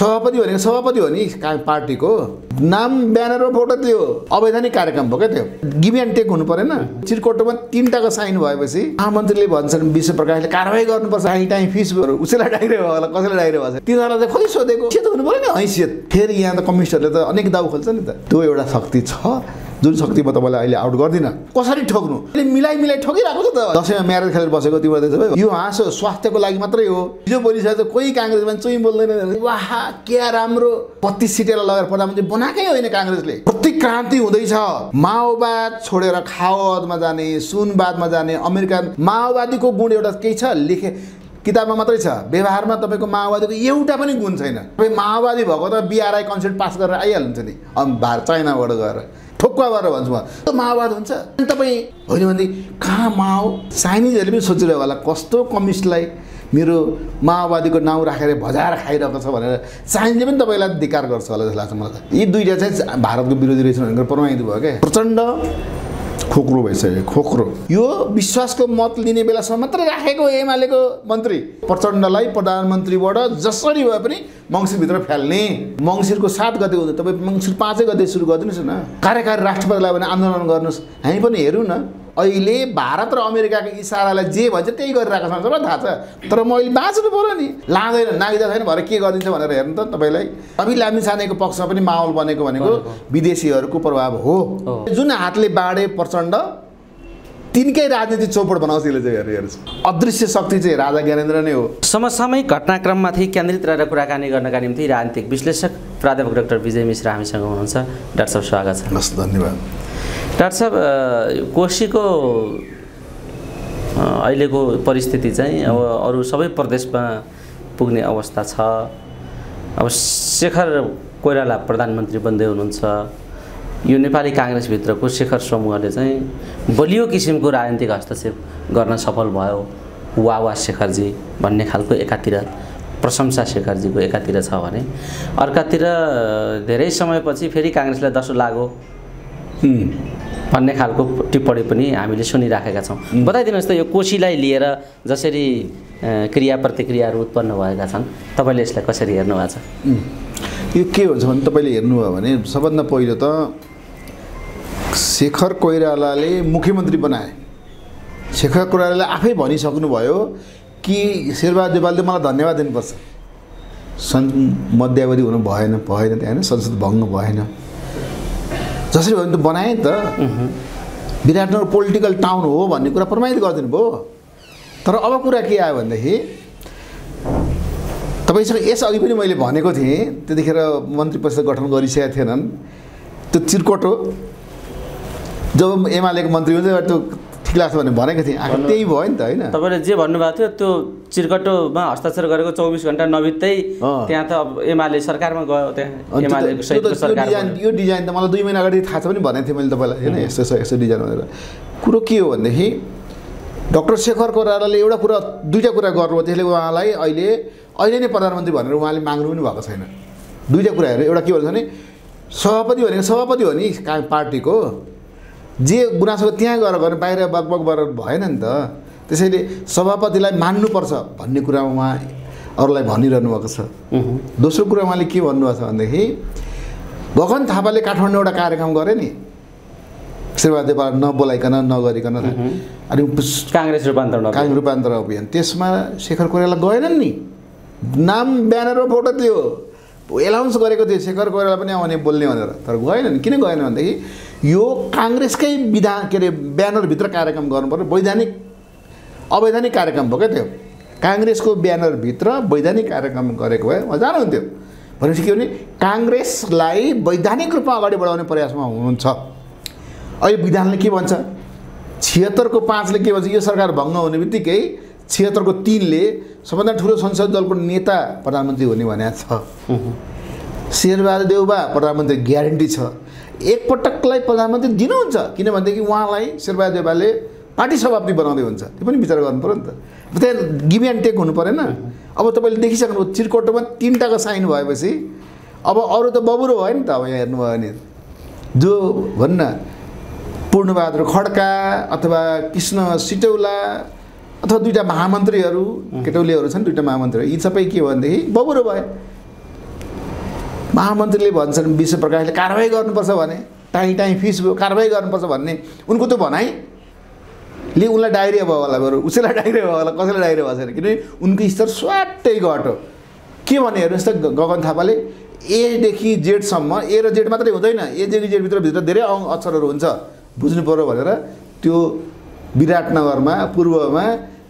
सभापति भनेको सभापति हो नि पार्टीको। नाम ब्यानरमा फोटो त्यो अवैधानिक कार्यक्रम भयो क्या त्यो? गिभ एन्ड टेक हुनु परेन। चिरकोटोमा तिनवटाको साइन भएपछि महामन्त्रीले भन्छन् विश्व प्रकाशले कारवाही गर्नुपर्छ आइ टाइम फिस उसैलाई डाइरे भयो होला कसैलाई डाइरे भएको छ तिनीहरूलाई चाहिँ खोइ सोधेको। के त हुनु पऱ्यो नि हैसियत। फेरि यहाँ त कम्युनिस्टहरूले त अनेक दाउ खोल्छ नि त। त्यो एउटा शक्ति छ। जुन शक्ति म तपाईँलाई अहिले आउट गर्दिनँ कसरी ठोक्नु? अहिले मिलाइ मिलाइ ठोकिरहेको छ त। दसैँमा म्यारेज खेलेर बसेको भयो यो हाँसो स्वास्थ्यको लागि मात्रै हो। हिजो बोलिसकेको कोही काङ्ग्रेस मान्छे चुई बोल्दैन वाह क्या राम्रो। बत्तिस सिटेर लगेर प्रधानमन्त्री बनाएकै होइन काङ्ग्रेसले। कति क्रान्ति हुँदैछ। माओवाद छोडेर खाओवादमा जाने सुनवादमा जाने अमेरिका माओवादीको गुण एउटा केही छ लेखे किताबमा मात्रै छ। व्यवहारमा तपाईँको माओवादीको एउटा पनि गुण छैन। तपाईँ माओवादी भएको त बिआरआई कन्सेप्ट पास गरेर आइहाल्नुहुन्छ नि। अम भार चाइनाबाट गएर। ठोक्वा गरेर भन्छु म त्यो माओवाद हुन्छ? अनि तपाईँ होइन भने कहाँ माओ? चाइनिजहरूले पनि सोचिरहेको होला कस्तो कम्युनिस्टलाई मेरो माओवादीको नाउँ राखेर भजाएर खाइरहेको छ भनेर चाइनिजले पनि तपाईँलाई धिकार गर्छ होला जस्तो लाग्छ मलाई यी दुईवटा चाहिँ भारतको विरोधी रहेछन् भनेर प्रमाणित भयो क्या। प्रचण्ड खोक्रो भइसक्यो खोक्रो। यो विश्वासको मत लिने बेलासम्म मात्रै राखेको एमालेको मन्त्री। प्रचण्डलाई प्रधानमन्त्रीबाट जसरी भए पनि मङ्सिरभित्र फ्याल्ने। मङ्सिरको सात गते हुँदैन तपाईँ मङ्सिर पाँचै गते सुरु गरिदिनुहोस् न। कार्यकारी राष्ट्रपतिलाई भने आन्दोलन गर्नुहोस्। हामी पनि हेरौँ न। अहिले भारत र अमेरिकाको इसारालाई जे भन्छ त्यही गरिरहेको छ सबैलाई थाहा छ। तर म अहिले बाँच्नु पऱ्यो नि। लाँदैन नागिँदा छैन भरे के गरिदिन्छ भनेर हेर्नु त तपाईँलाई। अभि लामिछानेको पक्षमा पनि माहौल बनेको भनेको विदेशीहरूको प्रभाव हो। जुन हातले बाँडे प्रचण्ड तिनकै राजनीति चौपट बनाउँछ यसले चाहिँ हेर्नुहोस्। अदृश्य शक्ति चाहिँ राजा ज्ञानेन्द्र नै हो। समसामयिक घटनाक्रममाथि केन्द्रित रहेर कुराकानी गर्नका निम्ति राजनीतिक विश्लेषक प्राध्यापक डाक्टर विजय मिश्र हामीसँग हुनुहुन्छ। डाक्टर साहब स्वागत छ। हस् धन्यवाद। डाक्टर साहब अ, अहिलेको परिस्थिति चाहिँ अब अरू सबै प्रदेशमा पुग्ने अवस्था छ। अब शेखर कोइराला प्रधानमन्त्री बन्दै हुनुहुन्छ। यो नेपाली काङ्ग्रेसभित्रको शेखर समूहले चाहिँ बलियो किसिमको राजनीतिक हस्तक्षेप गर्न सफल भयो। वा वा शेखरजी भन्ने खालको एकातिर प्रशंसा शेखरजीको एकातिर छ भने अर्कातिर धेरै समयपछि फेरि काङ्ग्रेसलाई दसो लाग्यो। भन्ने खालको टिप्पणी पनि हामीले सुनिराखेका छौँ। बताइदिनुहोस् त यो कोसीलाई लिएर जसरी क्रिया प्रतिक्रियाहरू उत्पन्न भएका छन् तपाईँले यसलाई कसरी हेर्नु भएको छ. यो के हुन्छ भने तपाईँले हेर्नुभयो भने सबभन्दा पहिलो त शेखर कोइरालाले मुख्यमन्त्री बनाए। शेखर कोइरालाले आफै भनिसक्नुभयो कि शेरबहादुर देवालले मलाई धन्यवाद दिनुपर्छ। सन् मध्यावधि हुनु भएन भएन त्यहाँ होइन संसद भङ्ग भएन। जसरी भयो भने त बनाएँ त। विराटनगर पोलिटिकल टाउन हो भन्ने कुरा प्रमाणित गरिदिनु भयो। तर अब कुरा के आयो भनेदेखि तपाईँसँग यसअघि पनि मैले भनेको थिएँ त्यतिखेर मन्त्री परिषद गठन गरिसकेका थिएनन्। त्यो चिर्कोटो जब एमालेको मन्त्री हुन्छ त्यो ठिक लाग्छ भने भनेको थिएँ। आखिर त्यही भयो नि त होइन? तपाईँले जे भन्नुभएको थियो त्यो चिरकटोमा हस्ताक्षर गरेको चौबिस घन्टा नबित्दै। त्यहाँ त अब एमाले सरकारमा गयो त्यहाँ यो डिजाइन यो डिजाइन त मलाई दुई महिना अगाडि थाहा छ पनि भनेको थिएँ मैले तपाईँलाई होइन? यस्तो यस्तो यस्तो डिजाइन भनेर। कुरो के हो भनेदेखि डक्टर शेखर कोइरालाले एउटा कुरा दुईवटा कुरा गर्नुभयो। त्यसले उहाँलाई अहिले अहिले नै प्रधानमन्त्री भनेर उहाँले माग्नु पनि भएको छैन। दुईवटा कुराहरू एउटा के भन्छ भने सभापति भनेको सभापति हो नि पार्टीको। जे गुनासो त्यहाँ गएर गर्ने बाहिर बकबक गरेर भएन नि त त्यसैले सभापतिलाई मान्नुपर्छ भन्ने कुरामा उहाँ अरूलाई भनिरहनु भएको छ। दोस्रो कुरा उहाँले के भन्नुभएको छ भनेदेखि भगवान् थापाले काठमाडौँ एउटा कार्यक्रम गरे नि शेरबहादुर देवाल नबोलाइकन नगरिकन अनि काङ्ग्रेस रूपान्तरण। काङ्ग्रेस रूपान्तर अभियान त्यसमा शेखर कोइराला गएनन् नि। नाम ब्यानरमा फोटो थियो। एलाउन्स गरेको थियो शेखर कोइराला पनि आउने बोल्ने भनेर। तर गएनन् किन गएन भनेदेखि यो काङ्ग्रेसकै विधान के अरे ब्यानरभित्र कार्यक्रम गर्नु पर्यो वैधानिक अवैधानिक कार्यक्रम भयो क्या त्यो काङ्ग्रेसको ब्यानरभित्र वैधानिक कार्यक्रम गरेको भए उहाँ जानुहुन्थ्यो। भनेपछि के भने काङ्ग्रेसलाई वैधानिक रूपमा अगाडि बढाउने प्रयासमा हुनुहुन्छ। अहिले विधानले के भन्छ? छिहत्तरको पाँचले के भन्छ? यो सरकार भङ्ग हुने बित्तिकै छिहत्तरको तिनले सबभन्दा ठुलो संसद दलको नेता प्रधानमन्त्री हुने भनेको छ। शेरबहादुर देउबा प्रधानमन्त्री ग्यारेन्टी छ। एकपटकलाई प्रधानमन्त्री दिनुहुन्छ किनभनेदेखि उहाँलाई शेरबहादुर देउबाले पार्टी सभापति बनाउँदै हुन्छ। त्यो पनि विचार गर्नु पऱ्यो नि त। त्यहाँ गिभ एन्ड टेक हुनु परेन। अब तपाईँले देखिसक्नु चिरकोटोमा तिनवटाको साइन भएपछि अब अरू त बबुरो भयो नि त अब यहाँ हेर्नुभयो भने। जो भन्न पूर्णबहादुर खड्का अथवा कृष्ण सिटौला अथवा दुईवटा महामन्त्रीहरू केटौलीहरू छन् दुईवटा महामन्त्रीहरू यी सबै के हो भनेदेखि बबुरो भए। महामन्त्रीले भन्छन् विश्व प्रकाशले कारवाही गर्नुपर्छ भने टाइम टाइम फिस भयो कारवाही गर्नुपर्छ भन्ने। उनको त्यो भनाइ ले उनलाई डाइरिया भयो होला बरु। उसैलाई डाइरिया भयो होला कसैलाई डाइरिया भएको छैन। किनभने उनको स्तर स्वाटै घट्यो। के भने हेर्नुहोस् त गगन थापाले एदेखि जेडसम्म ए र जेड मात्रै हुँदैन। एदेखि जेडभित्र भित्र धेरै अक्षरहरू हुन्छ। बुझ्नु पऱ्यो भनेर त्यो विराटनगरमा पूर्वमा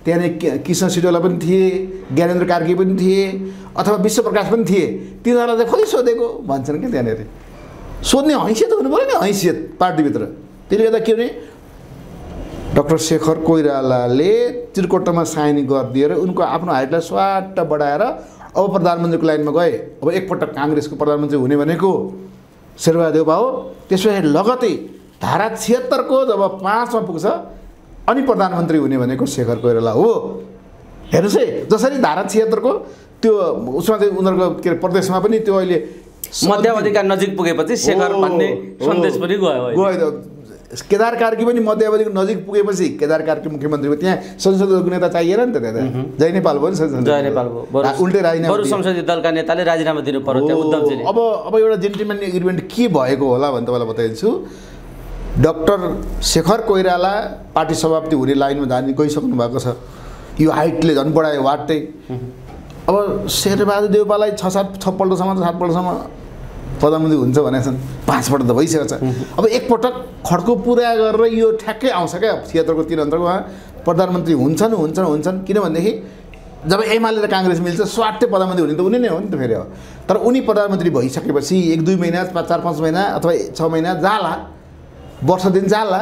त्यहाँनिर कि- कृष्ण सिटोला पनि थिए ज्ञानेन्द्र कार्की पनि थिए अथवा विश्वप्रकाश पनि थिए तिनीहरूलाई चाहिँ खोइ सोधेको भन्छन् क्या त्यहाँनिर। सोध्ने हैसियत हुनु पऱ्यो नि हैसियत पार्टीभित्र। त्यसले गर्दा के भने डक्टर शेखर कोइरालाले त्रिकोटामा साइन गरिदिएर उनको आफ्नो हाइटलाई स्वाट बढाएर अब प्रधानमन्त्रीको लाइनमा गए। अब एकपटक काङ्ग्रेसको प्रधानमन्त्री हुने भनेको शेरबहादेव हो त्यसपछि लगतै धारा छिहत्तरको जब पाँचमा पुग्छ अनि प्रधानमन्त्री हुने भनेको शेखर कोइराला हो हेर्नुहोस् है जसरी धारा छिहत्तरको त्यो उसमा चाहिँ उनीहरूको के अरे प्रदेशमा पनि त्यो अहिले मध्यावधिका नजिक पुगेपछि शेखर भन्ने। सन्देश पनि गयो। गयो। केदार कार्की पनि मध्यावधिको नजिक पुगेपछि केदार कार्की मुख्यमन्त्री भयो त्यहाँ संसदको नेता चाहिएन नि त त्यहाँ जय नेपाल भयो नि संसद जय नेपाल भयो उल्टै राजीनामा। संसदीय दलका नेताले राजीनामा दिनु पर्यो अब अब एउटा जेन्टलम्यान एग्रिमेन्ट के भएको होला भने तपाईँलाई बताइदिन्छु डक्टर शेखर कोइराला पार्टी सभापति हुने लाइनमा जाने गइसक्नु भएको छ। यो हाइटले झन् बढायो वाटै अब शेरबहादुर देउपालाई छ सात छपल्टसम्म सातपल्टसम्म प्रधानमन्त्री हुन्छ भनेका छन्। पाँचपल्ट त भइसकेको छ। अब एकपटक खड्को पुरा गरेर यो ठ्याक्कै आउँछ क्या छिहत्तरको तिन अन्तरको उहाँ प्रधानमन्त्री हुन्छन् हुन्छन् हुन्छन्। किनभनेदेखि जब एमाले र काङ्ग्रेस मिल्छ स्वाटै प्रधानमन्त्री हुने त उनी नै हो नि त फेरि अब। तर उनी प्रधानमन्त्री भइसकेपछि एक दुई महिना चार पाँच महिना अथवा छ महिना जाला वर्ष दिन जाला।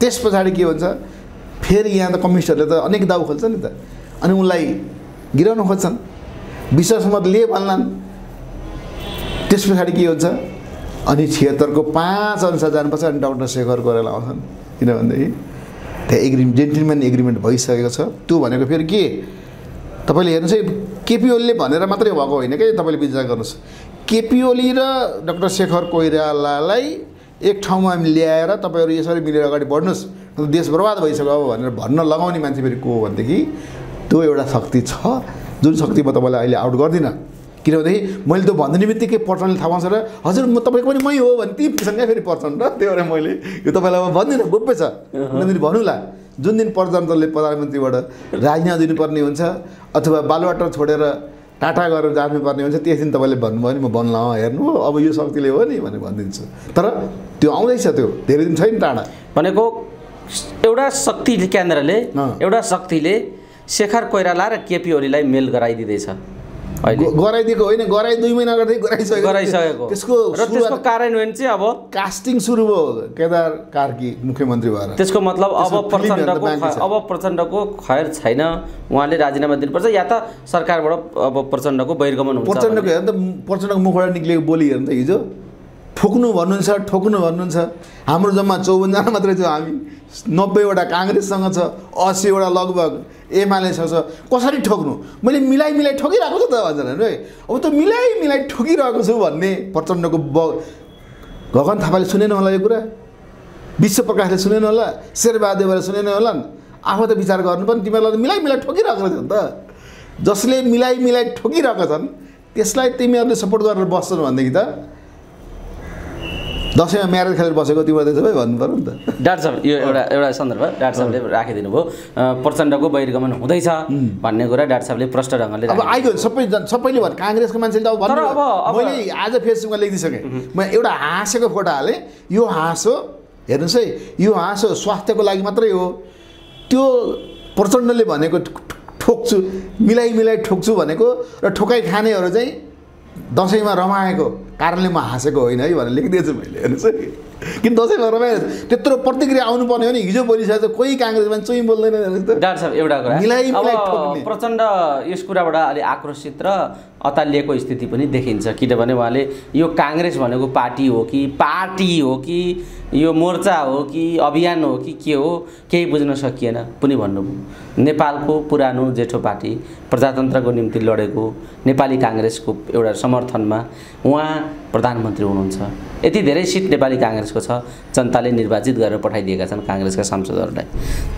त्यस पछाडि के हुन्छ? फेरि यहाँ त कम्युनिस्टहरूले त अनेक दाउ खोल्छ नि त। अनि उनलाई गिराउन खोज्छन्। लिए भन्लान् त्यस पछाडि के हुन्छ? अनि छिहत्तरको पाँच अनुसार जानुपर्छ अनि डक्टर शेखर गरेर आउँछन्। किनभनेदेखि त्यहाँ एग्रिमेन्ट जेन्टलम्यान एग्रिमेन्ट भइसकेको छ। त्यो भनेको फेरि के? तपाईँले हेर्नुहोस् है केपी ओलीले भनेर मात्रै भएको होइन क्या तपाईँले विचार गर्नुहोस्। केपी ओली र डक्टर शेखर कोइरालालाई एक ठाउँमा ल्याएर तपाईँहरू यसरी मिलेर अगाडि बढ्नुहोस्। देश बर्बाद भइसक्यो अब भनेर भन्न लगाउने मान्छे फेरि को हो भनेदेखि त्यो एउटा शक्ति छ। जुन शक्ति म तपाईँलाई अहिले आउट गर्दिनँ। किनभनेदेखि मैले त्यो भन्ने बित्तिकै पर्सनले थाहा पाउँछ र हजुर म तपाईँको पनि मै हो भने ती सँगै फेरि र। त्यही भएर मैले यो तपाईँलाई अब भन्दिनँ गोप्य छ। भनौँला जुन दिन प्रधानमन्त्रीले प्रधानमन्त्रीबाट राजीनामा दिनुपर्ने हुन्छ अथवा बालुवाटर छोडेर टाटा गरेर जानुपर्ने हुन्छ। त्यस दिन तपाईँले भन्नुभयो नि म बन्ला हेर्नु हो। अब यो शक्तिले हो नि भनेर भनिदिन्छु। तर त्यो आउँदैछ त्यो। धेरै दिन छैन टाढा। भनेको एउटा शक्ति केन्द्रले। एउटा शक्तिले शेखर कोइराला र केपी ओलीलाई मेल गराइदिँदैछ। गराइदिएको होइन गराइ दुई महिना गर्दै गराइसकेको। गराइसकेको। त्यसको र त्यसको कार्यान्वयन चाहिँ अब कास्टिङ सुरु भयो केदार कार्की मुख्यमन्त्री भएर। त्यसको मतलब अब प्रचण्डको। अब प्रचण्डको खैर छैन। उहाँले राजीनामा दिनुपर्छ या त सरकारबाट अब प्रचण्डको बहिर्गमन हुन्छ प्रचण्डको। हेर्नु त प्रचण्डको मुखबाट निक्लेको बोली हेर्नु त हिजो। ठोक्नु भन्नुहुन्छ ठोक्नु भन्नुहुन्छ हाम्रो जम्मा चौवन्नजना मात्रै छौँ हामी। नब्बेवटा काङ्ग्रेससँग छ असीवटा लगभग एमालेसँग छ कसरी ठोक्नु? मैले मिलाइ मिलाइ ठोकिरहेको छु त भन्छन् है। अब त मिलाइ मिलाइ ठोकिरहेको छु भन्ने प्रचण्डको ब गगन थापाले सुनेन होला यो कुरा? विश्व प्रकाशले सुनेन होला? शेरबहादेवले सुनेन होला आफू त विचार गर्नु पनि तिमीहरूलाई त मिलाइ मिलाइ ठोकिरहेको नि त। जसले मिलाइ मिलाइ ठोकिरहेको छन् त्यसलाई तिमीहरूले सपोर्ट गरेर बस्छन् भनेदेखि त दसैँमा म्यारेज खेलेर बसेको तिमीहरूले सबै भन्नु पऱ्यो नि त। डाक्टर साहब यो एउटा एउटा सन्दर्भ डाक्टर साहबले राखिदिनु भयो प्रचण्डको बहिर्गमन हुँदैछ भन्ने कुरा डाक्टर साहबले प्रष्ट ढङ्गले अब आइगयो सबै सबैले भने काङ्ग्रेसको मान्छेले त अब भन्नु मैले आज फेसबुकमा लेखिदिइसकेँ। म एउटा हाँसेको फोटो हालेँ यो हाँसो हेर्नुहोस् है यो हाँसो स्वास्थ्यको लागि मात्रै हो। त्यो प्रचण्डले भनेको ठोक्छु मिलाइ मिलाइ ठोक्छु भनेको र ठोकाइ खानेहरू चाहिँ दसैँमा रमाएको कारणले म हाँसेको होइन है भनेर लेखिदिएछु मैले हेर्नुहोस् है। किन दसैँमा रमाएको त्यत्रो प्रतिक्रिया आउनु पर्ने हो नि। हिजो बोलिसकेको छ कोही काङ्ग्रेस मान्छे चुइँ बोल्दैन डाक्टर साहब एउटा कुरा। प्रचण्ड यस कुराबाट अलि आक्रोशित र अतालिएको स्थिति पनि देखिन्छ। किनभने उहाँले यो काङ्ग्रेस भनेको पार्टी हो कि पार्टी हो कि यो मोर्चा हो कि अभियान हो कि के हो केही बुझ्न सकिएन। पनि भन्नुभयो नेपालको पुरानो जेठो पार्टी प्रजातन्त्रको निम्ति लडेको नेपाली काङ्ग्रेसको एउटा समर्थनमा उहाँ प्रधानमन्त्री हुनुहुन्छ। यति धेरै सिट नेपाली काङ्ग्रेसको छ जनताले निर्वाचित गरेर पठाइदिएका छन् काङ्ग्रेसका सांसदहरूलाई।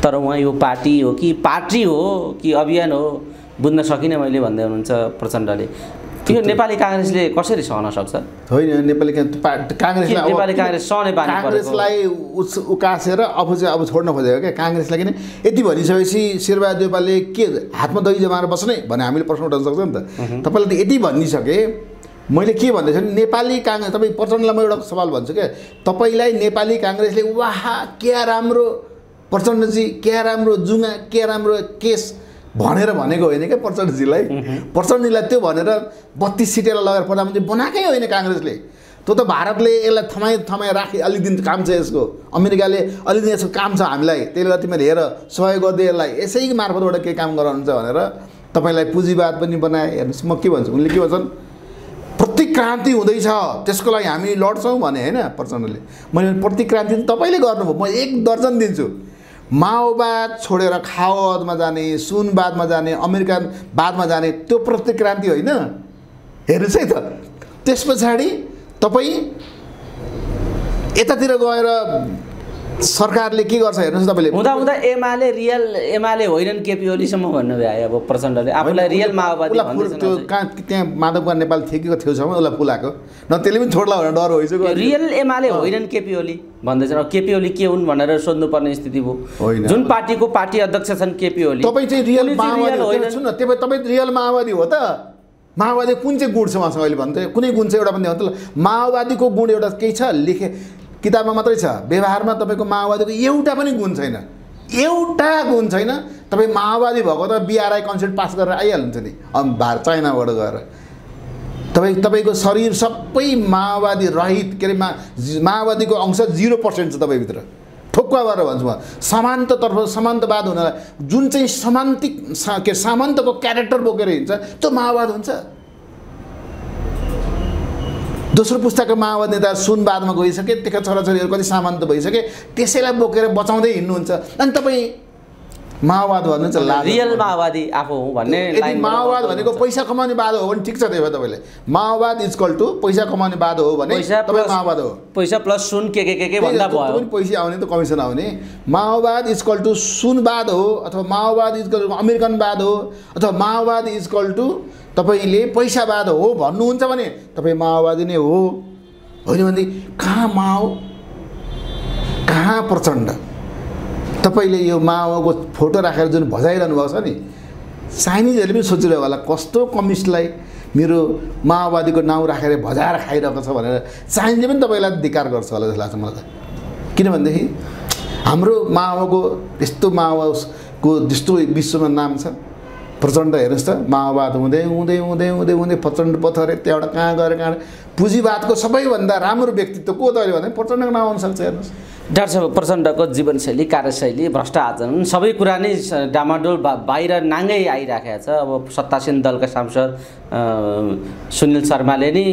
तर उहाँ यो पार्टी हो कि पार्टी हो कि अभियान हो बुझ्न सकिनँ मैले भन्दै हुनुहुन्छ प्रचण्डले। यो नेपाली काङ्ग्रेसले कसरी सहन सक्छ? होइन नेपाली नेपाली काङ्ग्रेस सहने? काङ्ग्रेसलाई उस उकासेर अब चाहिँ अब छोड्न खोजेको क्या काङ्ग्रेसलाई किन? यति भनिसकेपछि शेरबहादुर देउपाले के हातमा दही जमाएर बस्ने भने हामीले प्रश्न उठाउन सक्छ नि त। तपाईँले त यति भनिसके मैले के भन्दैछु भने नेपाली काङ्ग्रेस तपाईँ प्रचण्डलाई म एउटा सवाल भन्छु क्या। तपाईँलाई नेपाली काङ्ग्रेसले वाह क्या राम्रो प्रचण्डजी क्या राम्रो जुङ्गा क्या राम्रो केस भनेर भनेको होइन क्या प्रचण्डजीलाई। प्रचण्डजीलाई त्यो भनेर बत्तिस सिटेर लगेर प्रधानमन्त्री बनाएकै होइन काङ्ग्रेसले। त्यो त भारतले यसलाई थमाइ थमाइ राखी अलिक दिन काम छ यसको। अमेरिकाले अलिक दिन यसको काम छ हामीलाई। त्यसले गर्दा तिमीले हेर सहयोग गरिदिए यसलाई यसै मार्फतबाट केही काम गराउनुहुन्छ भनेर तपाईँलाई पुँजीवाद पनि बनाए। हेर्नुहोस् म के भन्छु उनले के भन्छन्? प्रतिक्रान्ति हुँदैछ त्यसको लागि हामी लड्छौँ भने होइन प्रचण्डले। मैले प्रतिक्रान्ति तपाईँले गर्नुभयो म एक दर्जन दिन्छु। माओवाद छोडेर खाओवादमा जाने सुनवादमा जाने अमेरिकनवादमा जाने त्यो प्रतिक्रान्ति होइन? हेर्नुहोस् है त। त्यस पछाडि तपाईँ यतातिर गएर सरकारले के गर्छ हेर्नुहोस् तपाईँले। हुँदा हुँदा एमाले रियल एमाले होइनन् केपी ओलीसम्म भन्नु भ्यायो अब प्रचण्डले। आफूलाई रियल माओवादी त्यो। कहाँ त्यहाँ माधवकुमार नेपाल थिएकीको छेउछाउमा उसलाई फुलाएको न त्यसले पनि छोड्ला भनेर डर भइसक्यो रियल एमाले होइनन् केपी ओली। भन्दैछन् अब केपी ओली के हुन् भनेर सोध्नुपर्ने स्थिति भयो। होइन। जुन पार्टीको पार्टी अध्यक्ष छन् केपी ओली। तपाईँ चाहिँ रियल माओवादी रियल हो होइनन्। सुन्नु तपाईँ तपाईँ रियल माओवादी हो त। माओवादी कुन चाहिँ गुण छ उहाँसँग अहिले भन्नु त कुनै गुण छ एउटा पनि देखाउनु त ल माओवादीको गुण एउटा केही छ? लेखे किताबमा मात्रै छ। व्यवहारमा तपाईँको माओवादीको एउटा पनि गुण छैन। एउटा गुण छैन। तपाईँ माओवादी भएको त बिआरआई कन्सेप्ट पास गरेर आइहाल्नुहुन्छ नि। अब भार चाइनाबाट गएर। तपाईँ तपाईँको शरीर सबै माओवादी रहित के अरे मा माओवादीको अंश जिरो पर्सेन्ट छ तपाईँभित्र। ठोक्वा गरेर भन्छु म। समान्ततर्फ समान्तवाद हुनलाई जुन चाहिँ समान्तिक के सामन्तको क्यारेक्टर बोकेर हिँड्छ त्यो माओवाद हुन्छ। दोस्रो पुस्ताको माओवाद नेता सुनवादमा गइसके त्यसका छोराछोरीहरू कति सामन्त भइसके त्यसैलाई बोकेर बचाउँदै हिँड्नुहुन्छ। अनि तपाईँ माओवाद भन्नुहुन्छ लाज रियल माओवादी आफू हुँ भन्ने माओवाद भनेको। पैसा कमाउने बाधो हो भने ठिक छ त्यही भए तपाईँले। माओवाद इजकल टु पैसा कमाउने बाधो हो भने तपाईँ माओवाद हो। पैसा प्लस सुन के के के के भन्दा भयो। पनि पैसा आउने त कमिसन आउने। माओवाद इजकल टु सुनवाद हो अथवा माओवाद इजकल टु अमेरिकनवाद हो अथवा माओवाद इजकल टु तपाईँले पैसावाद हो भन्नुहुन्छ भने तपाईँ माओवादी नै हो। होइन भनेदेखि कहाँ माओ? कहाँ प्रचण्ड? तपाईँले यो माओको फोटो राखेर जुन भजाइरहनु भएको छ नि चाइनिजहरूले पनि सोचिरहेको होला कस्तो कम्युनिस्टलाई मेरो माओवादीको नाउँ राखेर भजाएर खाइरहेको छ भनेर चाइनिजले पनि तपाईँलाई धिकार गर्छ होला जस्तो लाग्छ मलाई किनभनेदेखि हाम्रो माओको यस्तो माओको त्यस्तो विश्वमा नाम छ प्रचण्ड हेर्नुहोस् त माओवाद हुँदै हुँदै हुँदै हुँदै हुँदै प्रचण्ड पथरे त्यहाँबाट कहाँ गएर कहाँ पुँजीवादको सबैभन्दा राम्रो व्यक्तित्व को त अहिले भने प्रचण्डको नाम आउन सक्छ हेर्नुहोस्। डाक्टर साहब प्रचण्डको जीवनशैली कार्यशैली भ्रष्ट आचरण सबै कुरा नै डामाडोल बा बाहिर नाङ्गै आइराखेको छ। अब सत्तासीन दलका सांसद सुनिल शर्माले नि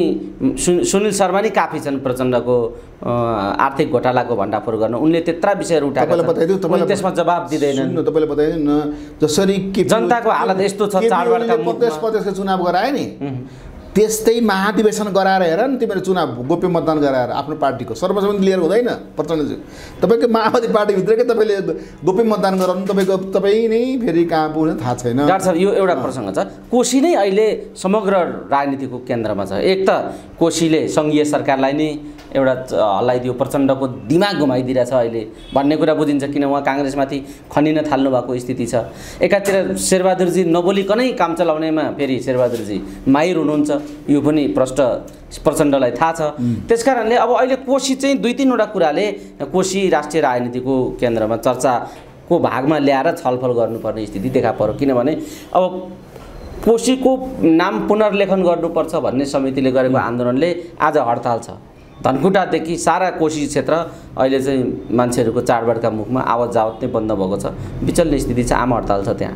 सु सुनिल शर्मा नै काफी छन् प्रचण्डको आर्थिक घोटालाको भण्डाफोर गर्न। उनले त्यत्रा विषयहरू उठाएका त्यसमा जवाब दिँदैनन्। सुन्नु तपाईँलाई बताइदिउँ न जसरी जनताको हालत यस्तो छ, प्रदेशको चुनाव गरायो नि? त्यस्तै महाधिवेशन गराएर हेर नि तिमीहरू चुनाव गोप्य मतदान गराएर आफ्नो पार्टीको। सर्वसम्मति लिएर हुँदैन प्रचण्डज्यू तपाईँको माओवादी पार्टीभित्रकै तपाईँले गोप्य मतदान गराउनु तपाईँको तपाईँ नै फेरि कहाँ पुग्ने थाहा छैन। डाक्टर साहब यो एउटा प्रसङ्ग छ। कोशी नै अहिले समग्र राजनीतिको केन्द्रमा छ। एक त कोशीले सङ्घीय सरकारलाई नै एउटा हल्लाइदियो प्रचण्डको दिमाग घुमाइदिरहेछ अहिले। भन्ने कुरा बुझिन्छ किन उहाँ काङ्ग्रेसमाथि खनिन थाल्नु भएको स्थिति छ। एकातिर शेरबहादुरजी नबोलिकनै काम चलाउनेमा फेरि शेरबहादुरजी माहिर हुनुहुन्छ। यो पनि प्रष्ट प्रचण्डलाई थाहा छ। त्यस कारणले अब अहिले कोशी चाहिँ दुई तिनवटा कुराले कोशी राष्ट्रिय राजनीतिको केन्द्रमा चर्चाको भागमा ल्याएर छलफल गर्नुपर्ने स्थिति देखा पर्यो। किनभने अब कोशीको नाम पुनर्लेखन गर्नुपर्छ भन्ने समितिले गरेको आन्दोलनले आज हडताल छ। धनकुटादेखि सारा कोशी क्षेत्र अहिले चाहिँ मान्छेहरूको चाडबाडका मुखमा आवत जावत नै बन्द भएको छ। विचल्ने स्थिति छ आम हडताल छ त्यहाँ।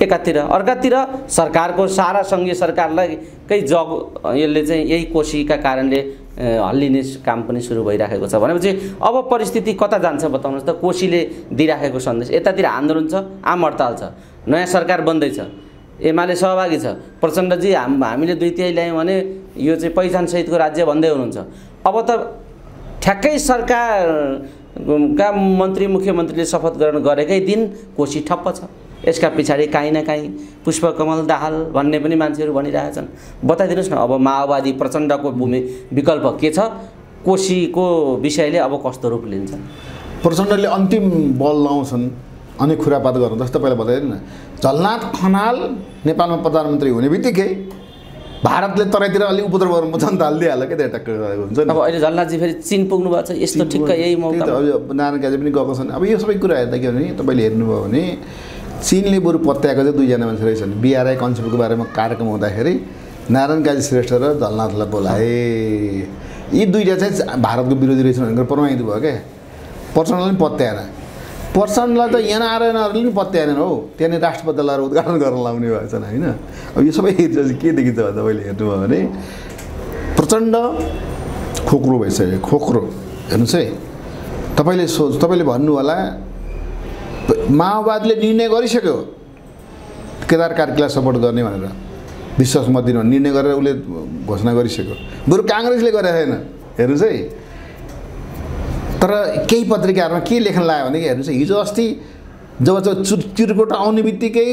एकातिर अर्कातिर सरकारको सारा सङ्घीय सरकारलाई कै जग यसले चाहिँ यही कोशीका कारणले हल्लिने काम पनि सुरु भइराखेको छ। भनेपछि अब परिस्थिति कता जान्छ बताउनुहोस् त? कोशीले दिइराखेको सन्देश। यतातिर आन्दोलन छ आम हडताल छ नयाँ सरकार बन्दैछ एमाले सहभागी छ। प्रचण्डजी हाम हामीले दुई तिहाई ल्यायौँ भने यो चाहिँ पहिचानसहितको राज्य भन्दै हुनुहुन्छ। अब त ठ्याक्कै सरकारका मन्त्री मुख्यमन्त्रीले शपथ ग्रहण गरेकै दिन कोशी ठप्प छ। यसका पछाडि काहीँ न काहीँ पुष्पकमल दाहाल भन्ने पनि मान्छेहरू भनिरहेछन् बताइदिनुहोस् न अब माओवादी प्रचण्डको भूमि विकल्प के छ? कोसीको विषयले अब कस्तो रूप लिन्छ प्रचण्डले अन्तिम बल लाउँछन् अनि खुरापात गर्नु जस्तो पहिला बताइदिनु न। झलनाथ खनाल नेपालमा प्रधानमन्त्री हुने बित्तिकै भारतले तराईतिर अलिक उपद्रव गर्नु जनता हालिदिइहाल्यो क्या त्यो टक्कर गरेको हुन्छ अब अहिले झलनाथजी फेरि चिन पुग्नु भएको छ यस्तो ठिक्क यही त्यही मौका अब नारायण काजी पनि गएको छन्। अब यो सबै कुरा हेर्दा के भने तपाईँले हेर्नुभयो भने चिनले बरु पत्याएको चाहिँ दुईजना मान्छे रहेछन्। बिआरआई कन्सेप्टको बारेमा कार्यक्रम हुँदाखेरि नारायण काजी श्रेष्ठ र झलनाथलाई बोलाए। यी दुईवटा चाहिँ भारतको विरोधी रहेछन् भनेर प्रमाणित भयो क्या। प्रचण्डलाई पनि पत्याएन। प्रचण्डलाई त एनआरएनहरूले पनि पत्याएन हौ। त्यहाँनिर राष्ट्रपतिलाई उद्घाटन गर्न लाउने भएछन् होइन। अब यो सबै के देखिन्छ भने तपाईँले हेर्नुभयो भने प्रचण्ड खोक्रो भइसक्यो। खोक्रो हेर्नुहोस् है। तपाईँले सोच तपाईँले भन्नु होला माओवादीले निर्णय गरिसक्यो। केदार कार्कीलाई सपोर्ट गर्ने भनेर। विश्वास मत दिनु निर्णय गरेर उसले घोषणा गरिसक्यो। बरु काङ्ग्रेसले गरेको छैन। हेर्नुहोस् है। तर केही पत्रिकाहरूमा के लेख्न लाग्यो भने हेर्नुहोस् हिजो अस्ति जब चु चिरकोट आउने बित्तिकै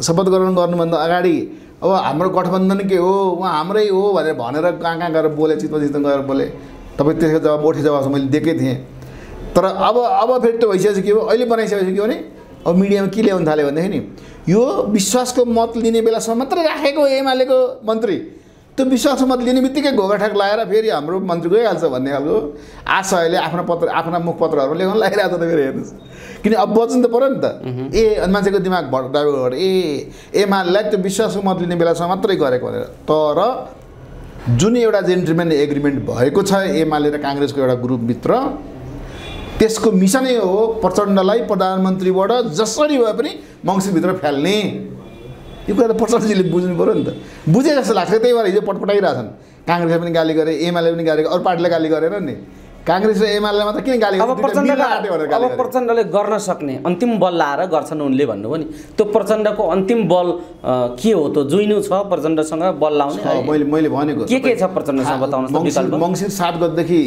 शपथ ग्रहण गर्नुभन्दा अगाडि अब हाम्रो गठबन्धन के हो उहाँ हाम्रै हो भनेर भनेर कहाँ कहाँ गएर बोले चित्त चित्त गएर बोले। तपाईँ त्यसको जवाब ओठे जवाब मैले दिएकै थिएँ। तर अब अब फेरि त्यो भइसकेपछि के हो अहिले बनाइसकेपछि के भने अब मिडियामा के ल्याउनु थाल्यो भनेदेखि नि यो विश्वासको मत लिने बेलासम्म मात्रै राखेको एमालेको मन्त्री। त्यो विश्वासको मत लिने बित्तिकै घोगाठाक लगाएर फेरि हाम्रो मन्त्री गइहाल्छ भन्ने खालको आशा अहिले आफ्नो पत्र आफ्ना मुखपत्रहरू लेख्न लागिरहेको त फेरि हेर्नुहोस्। किन अब बच्नु त पऱ्यो नि त। ए मान्छेको दिमाग ड्राइभर गरेर ए एमालेलाई त्यो विश्वासको मत लिने बेलासम्म मात्रै गरेको भनेर। तर जुन एउटा जेन्टलम्यान एग्रिमेन्ट भएको छ एमाले र काङ्ग्रेसको एउटा ग्रुपभित्र त्यसको मिसनै हो प्रचण्डलाई प्रधानमन्त्रीबाट जसरी भए पनि मङ्सिरभित्र फाल्ने यो कुरा त प्रचण्डजीले बुझ्नु पऱ्यो नि त। बुझे जस्तो लाग्छ। त्यही भएर हिजो पटपटाइरहेछन् काङ्ग्रेसले पनि गाली गरे एमाले पनि गाली गरे अरू पार्टीले गाली गरेन नि। काङ्ग्रेस र एमाले मात्र किन गाली अब अब। प्रचण्डले गर्न सक्ने अन्तिम बल लाएर गर्छन् उनले भन्नुभयो नि। त्यो प्रचण्डको अन्तिम बल के हो? त जुइनु छ प्रचण्डसँग बल लाउने? मैले मैले भनेको के के छ प्रचण्डसँग विकल्प। मङ्सिर सात गतेदेखि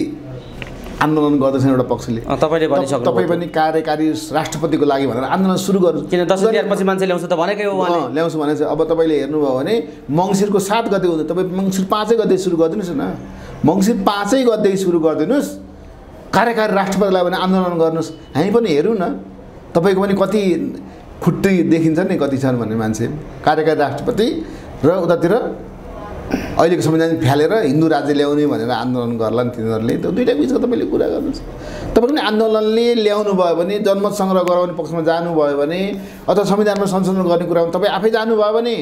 आन्दोलन गर्दैछन् एउटा पक्षले। तपाईँले भनिसक्नु तपाईँ पनि कार्यकारी राष्ट्रपतिको लागि भनेर आन्दोलन सुरु गर्नु। किन दस तिहारपछि मान्छे ल्याउँछ त भनेकै हो ल्याउँछु भने चाहिँ अब तपाईँले हेर्नुभयो भने मङ्सिरको सात गते हुँदैन तपाईँ मङ्सिर पाँचै गते सुरु गरिदिनुहोस् न। मङ्सिर पाँचै गते सुरु गरिदिनुहोस्। कार्यकारी राष्ट्रपतिलाई भने आन्दोलन गर्नुहोस्। हामी पनि हेरौँ न। तपाईँको पनि कति खुट्टी देखिन्छ नि कति छन् भन्ने मान्छे। कार्यकारी राष्ट्रपति र उतातिर अहिलेको संविधान फ्यालेर हिन्दू राज्य ल्याउने भनेर आन्दोलन गर्ला नि तिनीहरूले त्यो दुइटा बिचको तपाईँले कुरा गर्नुहोस् तपाईँ पनि आन्दोलनले ल्याउनु भयो भने जनमत सङ्ग्रह गराउने पक्षमा जानुभयो भने अथवा संविधानमा संशोधन गर्ने कुरामा तपाईँ आफै जानुभयो भने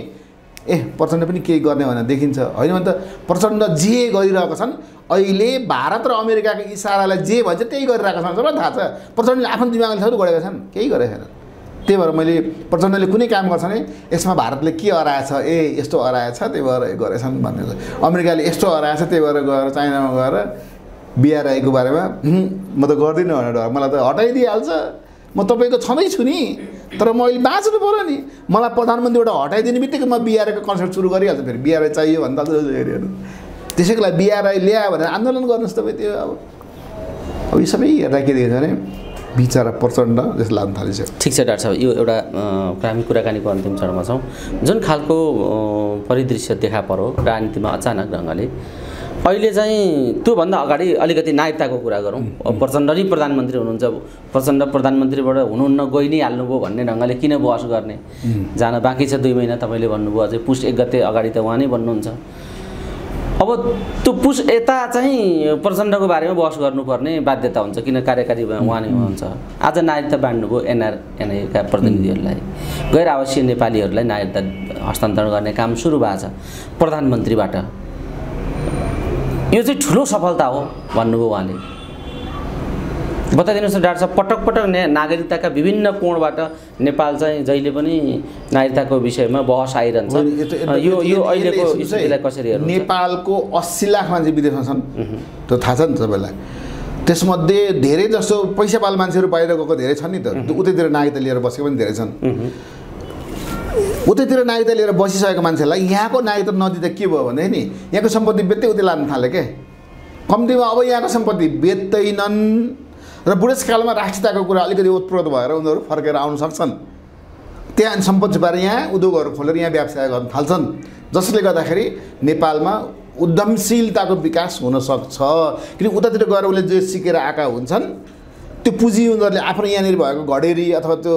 ए प्रचण्ड पनि केही गर्ने भनेर देखिन्छ। होइन भने त प्रचण्ड जे गरिरहेका छन् अहिले भारत र अमेरिकाको इसारालाई जे भन्छ त्यही गरिरहेका छन्। सबैलाई थाहा छ। प्रचण्डले आफ्नो दिमागले थोरै गरेका छन्। केही गरेका छैनन्। त्यही भएर मैले प्रचण्डले कुनै काम गर्छ भने यसमा भारतले के हराएछ ए यस्तो हराएछ त्यही भएर गरेछन् भनेर अमेरिकाले यस्तो हराएछ त्यही भएर गएर चाइनामा गएर बिआरआईको बारेमा "हुँ, म त गर्दिनँ भनेर मलाई त हटाइदिइहाल्छ। म तपाईँको छँदैछु नि। तर म अहिले बाँच्नु पऱ्यो नि। मलाई प्रधानमन्त्रीबाट हटाइदिने बित्तिकै म बिआरआईको कन्सर्ट सुरु गरिहाल्छु फेरि। बिआरआई चाहियो भने त हेऱ्यो त्यसैको लागि बिआरआई ल्यायो भनेर आन्दोलन गर्नुहोस् तपाईँ त्यो अब। अब यी सबै हेर्दा के भने बिचरा प्रचण्ड जस्तो लाग्न थालिसक्यो ठिक छ डाक्टर साहब यो एउटा हामी कुराकानीको अन्तिम चरणमा छौँ। जुन खालको परिदृश्य देखा पऱ्यो राजनीतिमा अचानक ढङ्गले अहिले चाहिँ त्योभन्दा अगाडि अलिकति नायकताको कुरा गरौँ। प्रचण्ड नै प्रधानमन्त्री हुनुहुन्छ प्रचण्ड प्रधानमन्त्रीबाट हुनुहुन्न गइ नै हाल्नुभयो भन्ने ढङ्गले किन बहस गर्ने? जान बाँकी छ दुई महिना तपाईँले भन्नुभयो अझै पुस एक गते अगाडि त उहाँ नै भन्नुहुन्छ अब त्यो पुस यता चाहिँ प्रचण्डको बारेमा बहस गर्नुपर्ने बाध्यता हुन्छ किन कार्यकारी उहाँ नै हुनुहुन्छ आज नागरिकता बाँड्नुभयो एनआर एनआईका प्रतिनिधिहरूलाई। गैर आवासीय नेपालीहरूलाई नागरिकता हस्तान्तरण गर्ने काम सुरु भएको छ प्रधानमन्त्रीबाट। यो चाहिँ ठुलो सफलता हो भन्नुभयो उहाँले। बताइदिनुहोस् न डाक्टर साहब पटक पटक ने नागरिकताका विभिन्न कोणबाट नेपाल चाहिँ जहिले पनि नागरिकताको विषयमा बहस आइरहन्छ। यो यो अहिलेको स्थितिलाई कसरी नेपालको अस्सी लाख मान्छे विदेशमा छन् त्यो थाहा छ नि तपाईँलाई। त्यसमध्ये धेरै जसो पैसा पाल मान्छेहरू बाहिर गएको धेरै छन् नि त। उतैतिर नागरिकता लिएर बसेको पनि धेरै छन्। उतैतिर नागरिकता लिएर बसिसकेको मान्छेलाई यहाँको नागरिकता नदिँदा के भयो भने नि यहाँको सम्पत्ति बेच्दै उतै लानु थाल्यो क्या कम्तीमा अब यहाँको सम्पत्ति बेच्दैनन्। र बुढेसकालमा राष्ट्रियताको कुरा अलिकति ओतप्रोत भएर उनीहरू फर्केर आउन सक्छन्। त्यहाँ सम्पत्ति छुपाएर यहाँ उद्योगहरू खोलेर यहाँ व्यवसाय गर्न थाल्छन्। जसले गर्दाखेरि नेपालमा उद्यमशीलताको विकास हुन सक्छ। किन उतातिर गएर उसले जे सिकेर आएका हुन्छन् त्यो पुँजी उनीहरूले आफ्नो यहाँनिर भएको घडेरी अथवा त्यो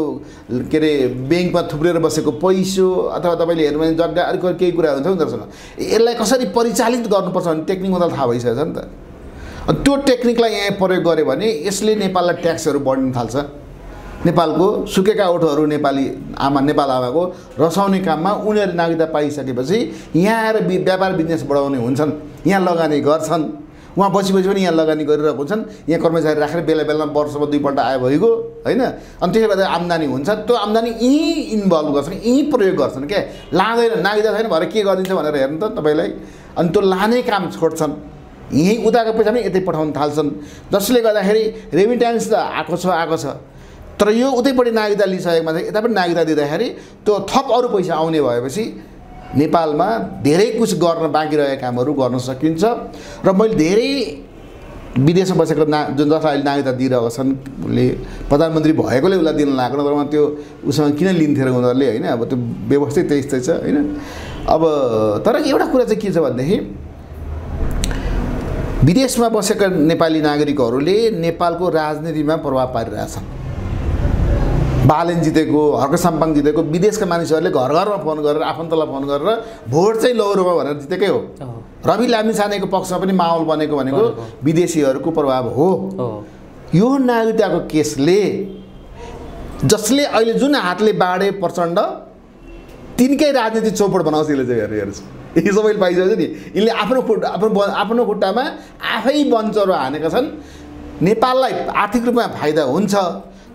के अरे ब्याङ्कमा थुप्रेर बसेको पैसो अथवा तपाईँले हेर्नु भने जग्गा अलिक केही कुरा हुन्छ उनीहरूसँग। यसलाई कसरी परिचालित गर्नुपर्छ भने टेक्निक उनीहरूलाई थाहा भइसकेको छ नि त। त्यो टेक्निकलाई यहाँ प्रयोग गऱ्यो भने यसले नेपाललाई ट्याक्सहरू बढ्न थाल्छ। नेपालको सुकेका ओठोहरू नेपाली आमा नेपाल आमाको रसाउने काममा उनीहरू नागरिकता पाइसकेपछि यहाँ आएर व्यापार बिजनेस बढाउने हुन्छन्। यहाँ लगानी गर्छन्। उहाँ बसी बसी पनि यहाँ लगानी गरिरहेको हुन्छन्। यहाँ कर्मचारी राखेर बेला बेलामा वर्षमा दुईपल्ट आयो भइगयो होइन? अनि त्यसले गर्दा आम्दानी हुन्छ। त्यो आम्दानी यहीँ इन्भल्भ गर्छन् यहीँ प्रयोग गर्छन् क्या? लाँदैन नागरिकता छैन भएर के गरिदिन्छ भनेर हेर्नु त तपाईँलाई। अनि त्यो लाने काम छोड्छन्। यहीँ उताको पैसा पनि यतै पठाउन थाल्छन्। जसले गर्दाखेरि रेमिट्यान्स त आएको छ आएको छ। तर यो उतैपट्टि नागरिकता लिइसकेको मान्छे यता पनि नागरिकता दिँदाखेरि त्यो थप अरू पैसा आउने भएपछि नेपालमा धेरै कुछ गर्न बाँकी रहेका कामहरू गर्न सकिन्छ। र मैले धेरै विदेशमा बसेको ना जुन जसलाई अहिले नागरिकता दिइरहेको छन् उसले प्रधानमन्त्री भएकोले उसलाई दिन लागेको नत्र त्यो उसँग किन लिन्थ्यो उनीहरूले होइन? अब त्यो व्यवस्थै त्यस्तै छ होइन? अब तर एउटा कुरा चाहिँ के छ भनेदेखि विदेशमा बसेका नेपाली नागरिकहरूले नेपालको राजनीतिमा प्रभाव पारिरहेछन्। बालेन जितेको हर्क साम्पाङ जितेको विदेशका मानिसहरूले घर घरमा फोन गरेर आफन्तलाई फोन गरेर भोट चाहिँ लौरोमा भनेर जितेकै हो। रवि लामिछानेको पक्षमा पनि माहौल बनेको भनेको। विदेशीहरूको प्रभाव हो। यो नागरिकताको केसले जसले अहिले जुन हातले बाँडे प्रचण्ड तिनकै राजनीति चौपट बनाउँछ यसले चाहिँ हेरेर हेर्छ यो सबैले पाइसकेछ नि। यिनले आफ्नो खुट्टा आफ्नो आफ्नो खुट्टामा आफै बन्चरो हानेका छन्। नेपाललाई आर्थिक रूपमा फाइदा हुन्छ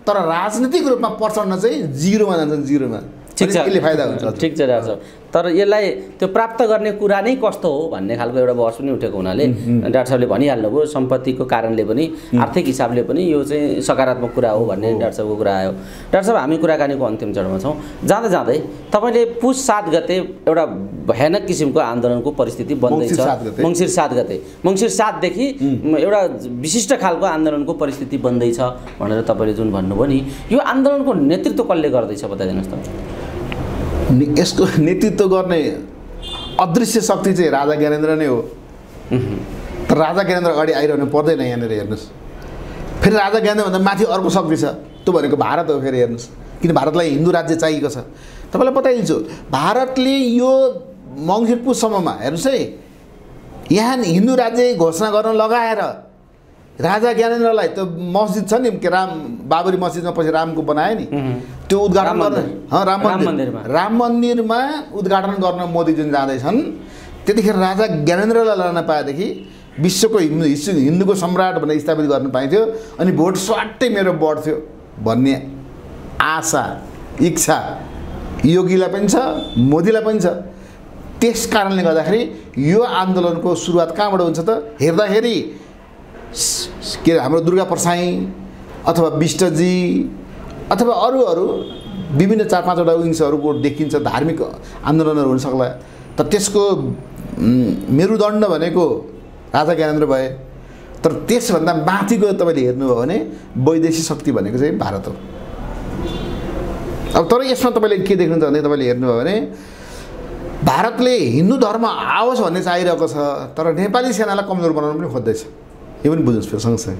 तर राजनीतिक रूपमा प्रचण्ड चाहिँ जिरोमा जान्छन् जिरोमा। ठिक अनि यसले फाइदा हुन्छ। छ ठिक छ राजा। तर यसलाई त्यो प्राप्त गर्ने कुरा नै कस्तो हो भन्ने खालको एउटा बहस पनि उठेको हुनाले डाक्टर साहबले भनिहाल्नुभयो सम्पत्तिको कारणले पनि आर्थिक हिसाबले पनि यो चाहिँ सकारात्मक कुरा हो भन्ने डाक्टर साहबको कुरा आयो। डाक्टर साहब हामी कुराकानीको अन्तिम चरणमा छौँ। जाँदै जाँदै तपाईँले पुस सात गते एउटा भयानक किसिमको आन्दोलनको परिस्थिति बन्दैछ। मङ्सिर सात गते। मङ्सिर सातदेखि एउटा विशिष्ट खालको आन्दोलनको परिस्थिति बन्दैछ भनेर तपाईँले जुन भन्नुभयो नि यो आन्दोलनको नेतृत्व कसले गर्दैछ बताइदिनुहोस् त। यसको नेतृत्व गर्ने अदृश्य शक्ति चाहिँ राजा ज्ञानेन्द्र नै हो। तर राजा ज्ञानेन्द्र अगाडि आइरहनु पर्दैन यहाँनिर हेर्नुहोस्। फेरि राजा ज्ञानेन्द्रभन्दा माथि अर्को शक्ति छ त्यो भनेको भारत हो फेरि हेर्नुहोस्। किन भारतलाई हिन्दू राज्य चाहिएको छ? तपाईँलाई बताइदिन्छु भारतले यो मङ्सिर पुससम्ममा हेर्नुहोस् है यहाँ हिन्दू राज्य घोषणा गर्न लगाएर राजा ज्ञानेन्द्रलाई त्यो मस्जिद छ नि के राम बाबरी मस्जिदमा पछि रामको बनायो नि। त्यो उद्घाटन गर्न। राम मन्दिर। मन्दिरमा। राम मन्दिरमा उद्घाटन गर्न मोदी जुन जाँदैछन्। त्यतिखेर राजा ज्ञानेन्द्रलाई लान पाएदेखि विश्वको हिन्दू हिन्दूको सम्राट भनेर स्थापित गर्न पाइन्थ्यो। अनि भोट स्वाटै मेरो बढ्थ्यो भन्ने आशा इच्छा योगीलाई पनि छ मोदीलाई पनि छ। त्यस कारणले गर्दाखेरि यो आन्दोलनको सुरुवात कहाँबाट हुन्छ त? हेर्दाखेरि के हाम्रो दुर्गा प्रसाई अथवा विष्टजी अथवा अरू अरू विभिन्न चार पाँचवटा विङ्सहरूको देखिन्छ धार्मिक आन्दोलनहरू हुनसक्ला तर त्यसको मेरुदण्ड भनेको राजा ज्ञानेन्द्र भए। तर त्यसभन्दा माथिको तपाईँले हेर्नुभयो भने वैदेशिक शक्ति भनेको चाहिँ भारत हो। अब तर यसमा तपाईँले के देख्नुहुन्छ भने तपाईँले हेर्नुभयो भने भारतले हिन्दू धर्म आओस् भन्ने चाहिरहेको छ तर नेपाली सेनालाई कमजोर बनाउनु पनि खोज्दैछ। यो पनि बुझ्नुहोस् फेरि सँगसँगै।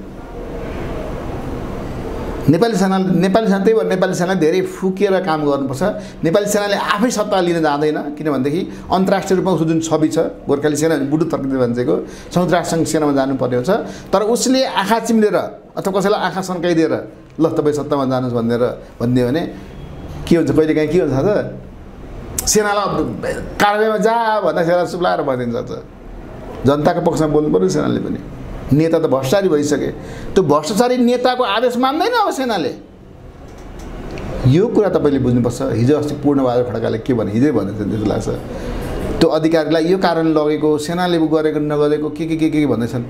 नेपाली सेना नेपाली सेना त्यही भएर नेपाली सेनाले धेरै फुकेर काम गर्नुपर्छ। नेपाली सेनाले आफै सत्ता लिन जाँदैन किनभनेदेखि अन्तर्राष्ट्रिय रूपमा उसको जुन छवि छ गोर्खाली सेना बुडु तर्किँदै भन्छेको संयुक्त राष्ट्रसङ्घ सेनामा जानुपर्ने हुन्छ। तर उसले आँखा चिम्लेर अथवा कसैलाई आँखा सन्काइदिएर ल तपाईँ सत्तामा जानुहोस् भनेर भनिदियो भने के हुन्छ कहिले काहीँ के हुन्छ छ? सेनालाई कारवाहीमा जा भन्दा सेना सुप्लाएर भनिदिन्छ त। जनताको पक्षमा बोल्नु पऱ्यो सेनाले पनि। नेता त भ्रष्टाचारी भइसके। त्यो भ्रष्टाचारी नेताको आदेश मान्दैन अब सेनाले। यो कुरा तपाईँले बुझ्नुपर्छ। हिजो अस्ति पूर्णबहादुर खड्काले के भने हिजै भनेको थियो जस्तो लाग्छ। त्यो अधिकारीलाई यो कारण लगेको सेनाले गरेको नगरेको के के के के भन्दैछन्?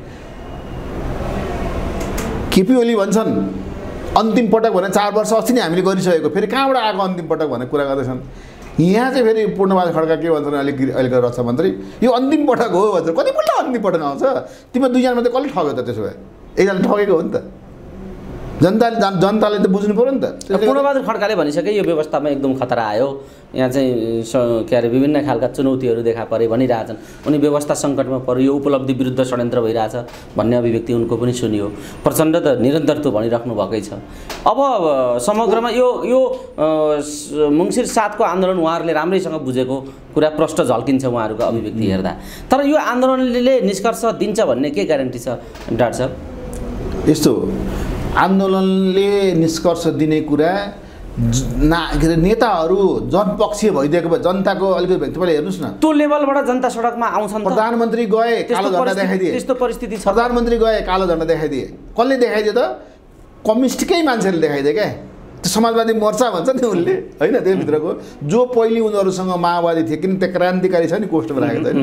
केपी ओली भन्छन् अन्तिम पटक भने चार वर्ष अस्ति नै हामीले गरिसकेको फेरि कहाँबाट आएको अन्तिम पटक भन्ने कुरा गर्दैछन्? यहाँ चाहिँ फेरि पूर्णबहादुर खड्का के भन्छन् अहिले अहिलेको रक्षा मन्त्री। यो अन्तिम पटक हो भन्छ कतिपल्ट अन्तिम पटक आउँछ? तिम्रो दुईजना मात्रै कसले ठग्यो त त्यसो भए? एकजना ठगेको हो नि त। जनताले जन- जनताले त बुझ्नु पऱ्यो नि त। पूर्णबहादुर खड्काले भनिसके यो व्यवस्थामा एकदम खतरा आयो। यहाँ चाहिँ के अरे विभिन्न खालका चुनौतीहरू देखा परे भनिरहेछन्। उनी व्यवस्था सङ्कटमा पर्यो यो उपलब्धि विरुद्ध षड्यन्त्र भइरहेछ भन्ने अभिव्यक्ति उनको पनि सुनियो। प्रचण्ड त निरन्तर त्यो भनिराख्नु भएकै छ। अब समग्रमा यो यो मङ्सिर सातको आन्दोलन उहाँहरूले राम्रैसँग बुझेको कुरा प्रष्ट झल्किन्छ उहाँहरूको अभिव्यक्ति हेर्दा। तर यो आन्दोलनले निष्कर्ष दिन्छ भन्ने के ग्यारेन्टी छ डाक्टर साहब? यस्तो हो, आन्दोलनले निष्कर्ष दिने कुरा ना के अरे नेताहरू जनपक्षीय भइदिएको भए जनताको अलिकति भए तपाईँले हेर्नुहोस् न। त्यो लेभलबाट जनता सडकमा आउँछन् प्रधानमन्त्री गए कालो झन्डा देखाइदिए। त्यस्तो परिस्थिति छ। प्रधानमन्त्री गए कालो झन्डा देखाइदिए। कसले देखाइदियो त? कम्युनिस्टकै मान्छेले देखाइदिए क्या। समाजवादी मोर्चा भन्छ नि उनले। होइन त्योभित्रको जो पहिले उनीहरूसँग माओवादी थिए किन त्यो क्रान्तिकारी छ नि कोष्टमा राखेको छ नि।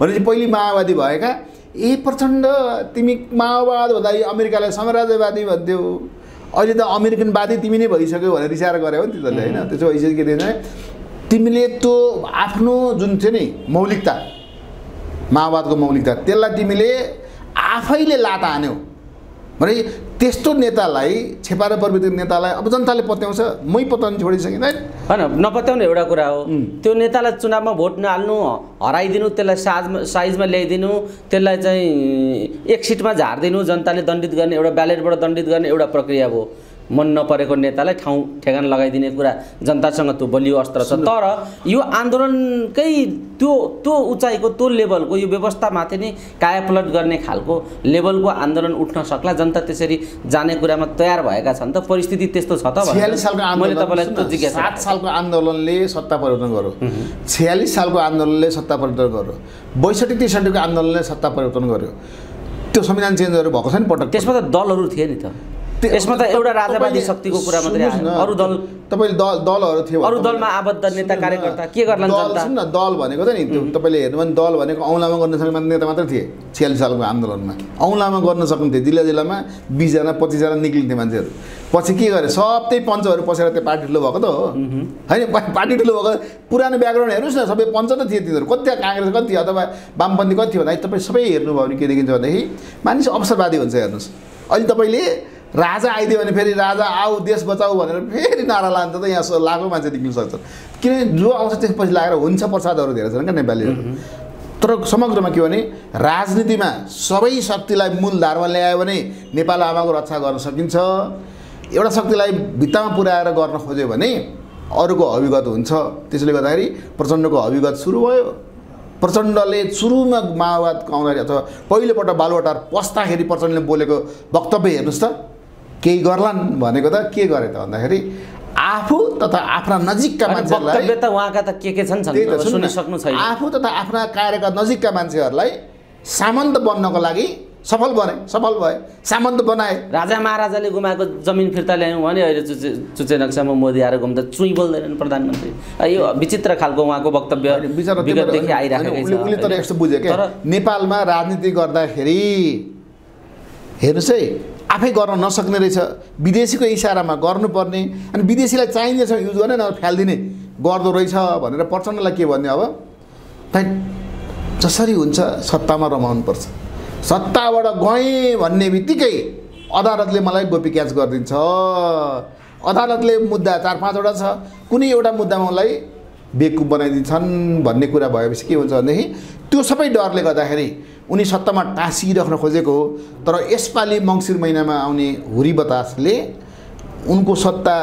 भनेपछि पहिले माओवादी भएका ए प्रचण्ड तिमी माओवाद भन्दा अमेरिकालाई साम्राज्यवादी भन्थ्यौ अहिले त अमेरिकनवादी तिमी नै भइसक्यौ भनेर रिसाएर गऱ्यौ नि तिनीहरूले होइन? त्यसो भइसक्यो के दिने तिमीले त्यो आफ्नो जुन थियो नि मौलिकता माओवादको मौलिकता त्यसलाई तिमीले आफैले लाता हान्यौ। भने त्यस्तो नेतालाई छेपारो प्रवृत्तिको नेतालाई अब जनताले पत्याउँछ मै पत्याउनु छोडिसकिँदैन। होइन नपत्याउने एउटा कुरा हो. त्यो नेतालाई चुनावमा भोट नहाल्नु हराइदिनु त्यसलाई साजमा साइजमा ल्याइदिनु त्यसलाई चाहिँ एक सिटमा झारिदिनु जनताले दण्डित गर्ने एउटा ब्यालेटबाट दण्डित गर्ने एउटा प्रक्रिया भयो मन नपरेको नेतालाई ठाउँ ठेगान लगाइदिने कुरा जनतासँग त्यो बलियो अस्त्र छ। तर यो आन्दोलनकै त्यो त्यो उचाइको त्यो लेभलको यो व्यवस्थामाथि नै कायापलट गर्ने खालको लेभलको आन्दोलन उठ्न सक्ला। जनता त्यसरी जाने कुरामा तयार भएका छन् त। परिस्थिति त्यस्तो छ त भनेर छ्यालिस सालको मैले तपाईँलाई त्यो जिज्ञासा सात सालको आन्दोलनले सत्ता परिवर्तन गर्यो। छ्यालिस सालको आन्दोलनले सत्ता परिवर्तन गर्यो। बैसठी त्रिसठीको आन्दोलनले सत्ता परिवर्तन गर्यो। त्यो संविधान चेन्जहरू भएको छ नि पटक। त्यसमा त दलहरू थिए नि त। यसमा त एउटा राजावादी शक्तिको कुरा मात्रै अरू दल तपाईँले दल दलहरू थियो अरू दलमा आबद्ध नेता कार्यकर्ता के जनता? सुन्नु न दल भनेको त नि तपाईँले हेर्नु भने दल भनेको औँलामा गर्न सक्ने नेता मात्रै थिए छ्यालिस सालको आन्दोलनमा। औँलामा गर्न सक्नुहुन्थ्यो जिल्ला जिल्लामा बिसजना पच्चिसजना निक्लिन्थे मान्छेहरू। पछि के गरे सब त्यही पञ्चहरू पसेर त्यो पार्टी ठुलो भएको त हो। होइन पार्टी ठुलो भएको पुरानो ब्याकग्राउन्ड हेर्नुहोस् न सबै पञ्च त थिए तिनीहरू। कति काङ्ग्रेस कति थियो अथवा वामपन्थी कति थियो भन्दाखेरि तपाईँ सबै हेर्नुभयो भने के देखिन्छ भनेदेखि मानिस अवसरवादी हुन्छ हेर्नुहोस्। अहिले तपाईँले राजा आइदियो भने फेरि राजा आऊ देश बचाऊ भनेर फेरि नारा लान्छ त यहाँ लाखौँ मान्छे निक्लिन सक्छ किनभने जो आउँछ त्यसपछि लागेर हुन्छ प्रसादहरू धेरै छन् क्या नेपालीहरू। तर समग्रमा के भने राजनीतिमा सबै शक्तिलाई मूल धारमा ल्यायो भने नेपाल आमाको रक्षा गर्न सकिन्छ। एउटा शक्तिलाई भित्तामा पुऱ्याएर गर्न खोज्यो भने अरूको अभिगत हुन्छ। त्यसले गर्दाखेरि प्रचण्डको अभिगत सुरु भयो। प्रचण्डले सुरुमा माओवादको आउँदाखेरि अथवा पहिलोपल्ट बालुवाटार पस्दाखेरि प्रचण्डले बोलेको वक्तव्य हेर्नुहोस् त। केही गर्लान् भनेको त के गरे त भन्दाखेरि आफू तथा आफ्ना नजिकका मान्छेहरूलाई त उहाँका त के के छन् आफू तथा आफ्ना कार्यका नजिकका मान्छेहरूलाई सामन्त बन्नको लागि सफल बने सफल भए सामन्त बनाए। राजा महाराजाले गुमाएको जमिन फिर्ता ल्यायौँ भने अहिले चुचे चुचे नक्सामा मोदी आएर घुम्दा चुई बोल्दैनन् प्रधानमन्त्री। यो विचित्र खालको उहाँको वक्तव्य विगतदेखि उसले उसले तर यस्तो बुझ्यो क्या नेपालमा राजनीति गर्दाखेरि हेर्नुहोस् है आफै गर्न नसक्ने रहेछ। विदेशीको इसारामा गर्नुपर्ने अनि विदेशीलाई चाहिने छ युज गर्ने न फ्यालिदिने गर्दो रहेछ भनेर प्रचण्डलाई के भन्यो अब? भाइ जसरी हुन्छ सत्तामा रमाउनुपर्छ। सत्ताबाट गएँ भन्ने बित्तिकै अदालतले मलाई गोपी क्याच गरिदिन्छ। अदालतले मुद्दा चार पाँचवटा छ कुनै एउटा मुद्दामा मलाई बेकुब बनाइदिन्छन् भन्ने कुरा भएपछि के हुन्छ भनेदेखि त्यो सबै डरले गर्दाखेरि उनी सत्तामा टाँसिराख्न खोजेको हो। तर यसपालि मङ्सिर महिनामा आउने हुरी बतासले उनको सत्ता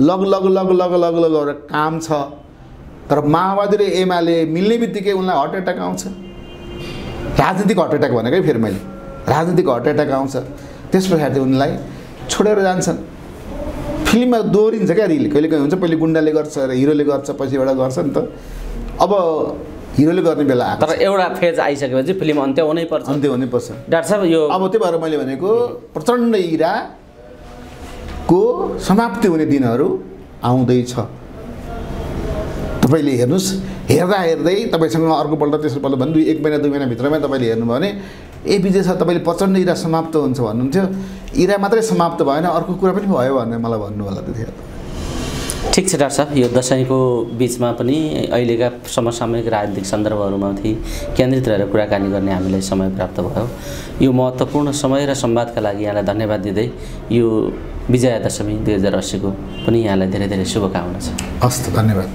लग लग लग लग लग लग गरेर काम छ। तर माओवादी र एमाले मिल्ने बित्तिकै उनलाई हार्ट एट्याक आउँछ। राजनीतिक हार्ट एट्याक भनेकै फेरि मैले। राजनीतिक हार्ट एट्याक आउँछ। त्यस पछाडि उनलाई छोडेर जान्छन्। फिल्ममा दोहोरिन्छ क्या रिल। कहिले कहिले हुन्छ पहिले गुन्डाले गर्छ र हिरोले गर्छ पछि एउटा गर्छ नि त। अब हिरोले गर्ने बेला आएको तर एउटा फेज आइसकेपछि फिल्म अन्त्य हुनै पर्छ अन्त्य हुनैपर्छ। डाक्टर साहब यो अब त्यही भएर मैले भनेको प्रचण्ड इराको समाप्ति हुने दिनहरू आउँदैछ। तपाईँले हेर्नुहोस् हेर्दा हेर्दै तपाईँसँग अर्कोपल्ट तेस्रोपल्ट भने दुई एक महिना दुई महिनाभित्रमै तपाईँले हेर्नुभयो भने ए विजय सर तपाईँले प्रचण्ड इरा समाप्त हुन्छ भन्नुहुन्थ्यो। इरा मात्रै समाप्त भएन अर्को कुरा पनि भयो भनेर मलाई भन्नु होला त्यतिखेर ठिक छ डाक्टर साहब। यो दसैँको बिचमा पनि अहिलेका समसामयिक राजनीतिक सन्दर्भहरूमाथि केन्द्रित रहेर कुराकानी गर्ने हामीलाई समय प्राप्त भयो। यो महत्त्वपूर्ण समय र संवादका लागि यहाँलाई धन्यवाद दिँदै यो विजया दशमी दुई हजार अस्सीको पनि यहाँलाई धेरै धेरै शुभकामना छ। हस्त धन्यवाद।